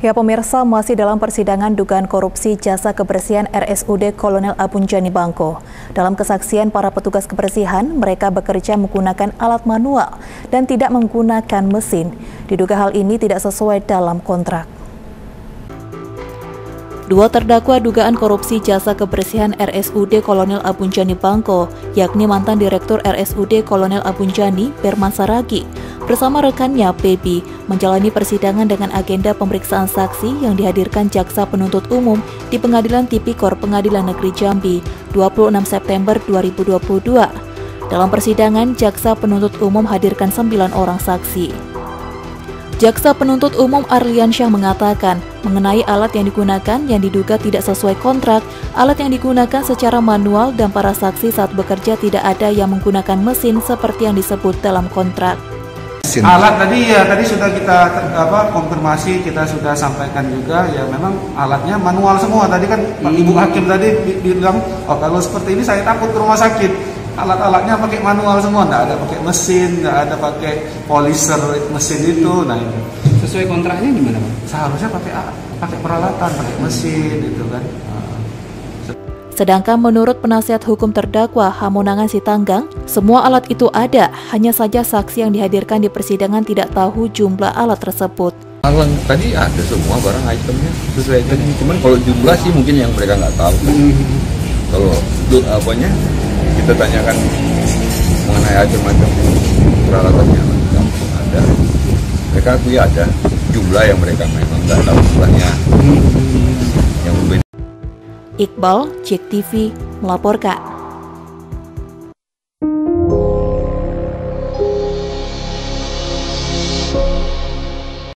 Ya pemirsa masih dalam persidangan dugaan korupsi jasa kebersihan RSUD Kolonel Abunjani Bangko. Dalam kesaksian para petugas kebersihan, mereka bekerja menggunakan alat manual dan tidak menggunakan mesin. Diduga hal ini tidak sesuai dalam kontrak. Dua terdakwa dugaan korupsi jasa kebersihan RSUD Kolonel Abunjani Bangko, yakni mantan Direktur RSUD Kolonel Abunjani, Berman Saragi, bersama rekannya Baby, menjalani persidangan dengan agenda pemeriksaan saksi yang dihadirkan Jaksa Penuntut Umum di Pengadilan Tipikor Pengadilan Negeri Jambi, 26 September 2022. Dalam persidangan, Jaksa Penuntut Umum hadirkan 9 orang saksi. Jaksa penuntut umum Arliansyah mengatakan, mengenai alat yang digunakan yang diduga tidak sesuai kontrak, alat yang digunakan secara manual dan para saksi saat bekerja tidak ada yang menggunakan mesin seperti yang disebut dalam kontrak. Alat tadi ya tadi sudah kita apa konfirmasi kita sudah sampaikan juga ya memang alatnya manual semua tadi kan Pak Ibu Hakim tadi bilang oh kalau seperti ini saya takut ke rumah sakit alat-alatnya pakai manual semua, nggak ada pakai mesin, nggak ada pakai polisher mesin itu. Nah ini sesuai kontraknya gimana pak? Seharusnya pakai pakai peralatan, pakai mesin itu kan. Sedangkan menurut penasihat hukum terdakwa Hamonangan Sitanggang, semua alat itu ada, hanya saja saksi yang dihadirkan di persidangan tidak tahu jumlah alat tersebut. Alang tadi ada semua barang itemnya sesuai itemnya, cuman kalau jumlah sih mungkin yang mereka nggak tahu. Kalau apanya kita tanyakan mengenai macam-macam peralatannya yang ada mereka akui ada jumlah yang mereka memang nggak tahu jumlahnya Iqbal, Cek TV, melaporkan.